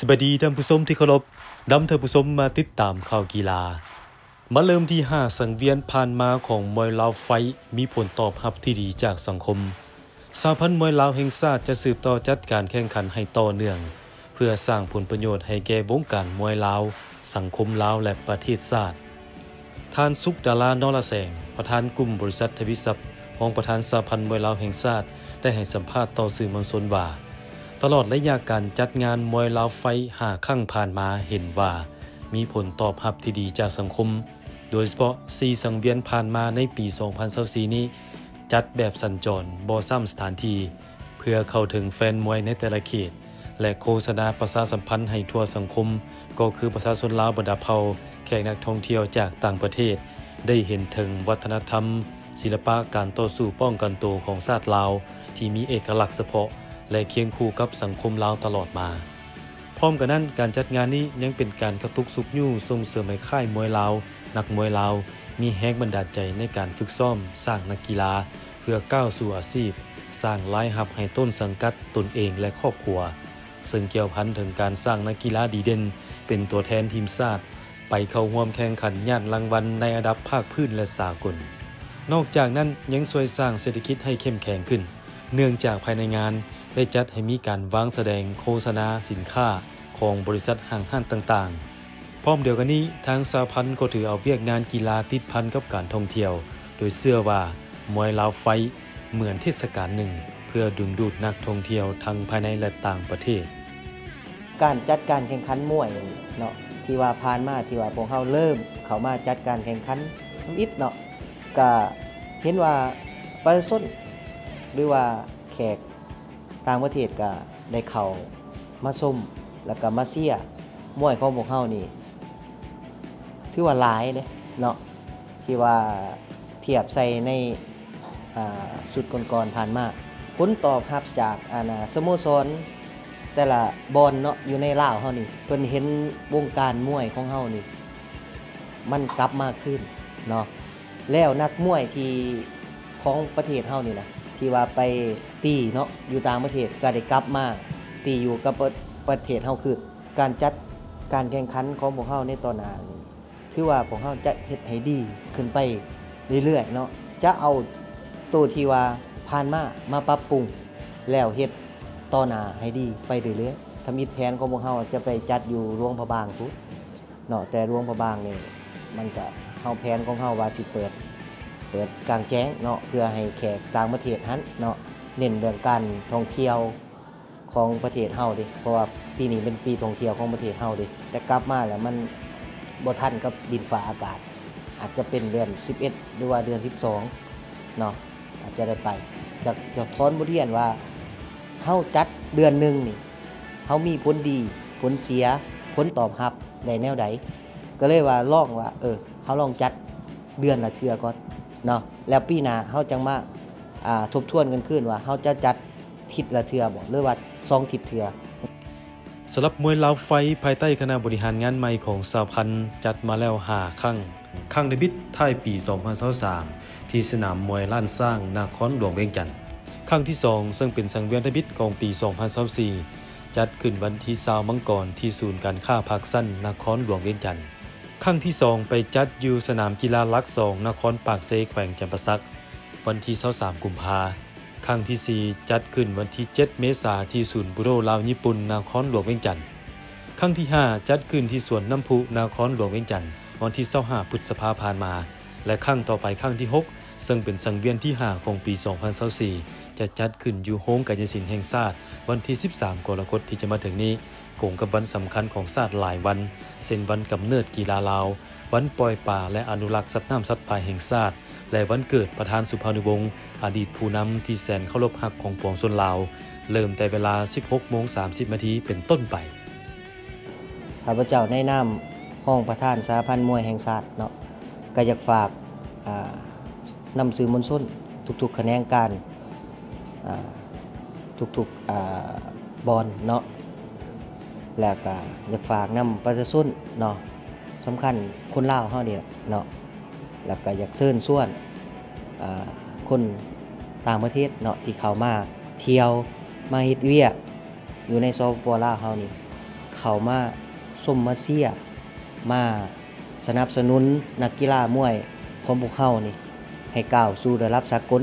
สวัสดีท่านผู้ชมที่เคารพนำท่านผู้ชมมาติดตามข่าวกีฬา มาเริ่มที่ 5 สังเวียนผ่านมาของมวยลาวไฟมีผลตอบรับที่ดีจากสังคมสาพันธ์มวยลาวแห่งชาติจะสืบต่อจัดการแข่งขันให้ต่อเนื่อง เพื่อสร้างผลประโยชน์ให้แก่วงการมวยลาว สังคมลาวและประเทศชาติท่านสุขดารานอละแสง ประธานกลุ่มบริษัททวิศัพย์รองประธานสาพันธ์มวยลาวแห่งชาติได้ให้สัมภาษณ์ต่อสื่อมวลชนว่า ตลอดระยะการจัดงานมวยลาวไฟหาครั้งผ่านมาเห็นว่า มีผลตอบรับที่ดีจากสังคม โดยเฉพาะ 4 สังเวียนผ่านมาในปี 2024นี้ จัดแบบสัญจรบ่ซ้ำสถานที่ เพื่อเข้าถึงแฟนมวยในแต่ละเขต และโฆษณาประชาสัมพันธ์ให้ทั่วสังคม ก็คือประชาชนลาวบรรดาเผ่าแขกนักท่องเที่ยวจากต่างประเทศ ได้เห็นถึงวัฒนธรรม ศิลปะการต่อสู้ป้องกันตัวของชาติลาว ที่มีเอกลักษณ์เฉพาะ และเคียงคู่กับสังคมลาวตลอดมา พร้อมกันนั้นการจัดงานนี้ยังเป็นการกระตุกสุกยู่ส่งเสริมให้ค่ายมวยลาวนักมวยลาวมีแฮกบันดาลใจในการฝึกซ้อม สร้างนักกีฬา เพื่อก้าวสู่อาชีพ สร้างรายหับให้ต้นสังกัดตนเองและครอบครัว ซึ่งเกี่ยวพันถึงการสร้างนักกีฬาดีเด่น เป็นตัวแทนทีมชาติไปเข้าร่วมแข่งขันย่านรางวัลในระดับภาคพื้นและสากล นอกจากนั้นยังช่วยสร้างเศรษฐกิจให้เข้มแข็งขึ้น เนื่องจากภายในงาน ได้จัดให้มีการวางแสดงโฆษณาสินค้าของบริษัทห้างห้านต่างๆ พร้อมเดียวกันนี้ทางสาพันธ์ก็ถือเอาเวียกงานกีฬาติดพันกับการท่องเที่ยว โดยเชื่อว่ามวยลาวไฟท์เหมือนเทศกาลหนึ่ง เพื่อดึงดูดนักท่องเที่ยวทั้งภายในและต่างประเทศ การจัดการแข่งขันมวยเนาะที่ว่าผ่านมาที่ว่าพวกเขาเริ่ม เขามาจัดการแข่งขันทำอิดเนาะก็เห็นว่าประชาชนหรือว่าแขก ต่างประเทศก็ได้เข้ามาชมแล้วก็มาเชียมวยของพวกเขานี่ถือว่าหลายเด้เนาะที่ว่าเทียบใส่ในสุดก่อนๆผ่านมาผลตอบรับจากอานาสโมสรแต่ละบอลเนาะอยู่ในลาวเฮานี่เพิ่นเห็นวงการมวยของเฮานี่ มันกลับมากขึ้นเนาะแล้วนักมวยที่ของประเทศเฮานี่นะ ที่ว่าไปตีเนาะอยู่ต่างประเทศก็ได้กลับมาตีอยู่กับประเทศเฮาคือ การจัดการแข่งขันของพวกเฮาในตอนหน้านี่ถือว่าพวกเฮาจะเฮ็ดให้ดีขึ้นไปเรื่อยๆเนาะจะเอาตัวที่ว่าผ่านมามาปรับปรุงแล้วเฮ็ดต่อหน้าให้ดีไปเรื่อยๆทำอิดแผนของพวกเราจะไปจัดอยู่รวงพระบางทุกเนาะแต่รวงพระบางนี่มันก็เฮาแผนของเฮาว่าสิเปิด เปิดกลางแจ้งเนาะเพื่อให้แขกต่างประเทศหันเนาะเน้นเรื่องการท่องเที่ยวของประเทศเฮาดิเพราะว่าปีนี้เป็นปีท่องเที่ยวของประเทศเฮาดิแต่กลับมาแล้วมันบ่ทันกับดินฟ้าอากาศ อาจจะเป็นเดือน 11 หรือว่าเดือน 12เนาะอาจจะได้ไปจะจะท้อนบทเรียนว่าเฮาจัดเดือนหนึ่งนี่เฮามีผลดีผลเสียผลตอบรับในแนวใดก็เลยว่าลองว่า เออเฮาลองจัดเดือนละเทื่อก่อน เนาะแล้วปีหน้าเฮาจังมาอ่าทบทวนกันขึ้นว่าเฮาจะจัดทิศละเทือบ่หรือว่าสองทิศเทือสำหรับมวยลาวไฟภายใต้คณะบริหารงานใหม่ของสาพันธ์จัดมาแล้ว5ครั้งครั้งในบิดท้ายปี 2023ที่สนามมวยล้านสร้างนาครหลวงเวียงจันทน์ครั้งที่ 2 ซึ่งเป็นสังเวียนทบิดของปี 2024จัดขึ้นวันที่20มังกรที่ศูนย์การค้าภาคสั้นนครหลวงเวียงจันทน์ ครั้งที่ 2 ไปจัดอยู่สนามกีฬาลักสองนครปากเซแขวงจำปาสัก วันที่23กุมภาครั้งที่ 4 จัดขึ้นวันที่ 7 เมษาที่ศูนย์บุโรลาวญี่ปุ่นนครหลวงเวียงจันทน์ครั้งที่ 5 จัดขึ้นที่สวนน้ำพุนครหลวงเวียงจันทน์วันที่25พฤษภาผ่านมา และครั้งต่อไปครั้งที่ 6 ซึ่งเป็นสังเวียนที่5ของปี 2024 จะจัดขึ้นอยู่โฮงกายศิลป์แห่งชาติวันที่ 13 กรกฎาคมที่จะมาถึงนี้โกงกับวันสำคัญของชาติหลายวันเช่นวันกำเนิดกีฬาลาว วันปล่อยป่าและอนุรักษ์สัตว์น้ำสัตว์ป่าแห่งชาติและวันเกิดประธานสุภานุวงศ์อดีตผู้นำที่แสนเคารพรักของปวงชนลาว เริ่มแต่เวลา 16โมง30นาทีเป็นต้นไปข้าพเจ้าในนามห้องประธานสาพันธ์มวยแห่งชาติเนาะก็อยากฝากนำสื่อมวลชนทุกๆแขนงการ ทุกๆอ่าบอลเนาะแล้วก็อยากฝากนำประชาชนเนาะสำคัญคนลาวเฮานี่เนาะแล้วก็อยากเชิญชวนอ่าคนต่างประเทศเนาะที่เข้ามาเที่ยวมาเฮ็ดเวียกอยู่ในสปปลาเฮานี่เข้ามาส้มมาเชียมาสนับสนุนนักกีฬามวยของพวกเขานี่ให้ก้าวสู่ระดับสากล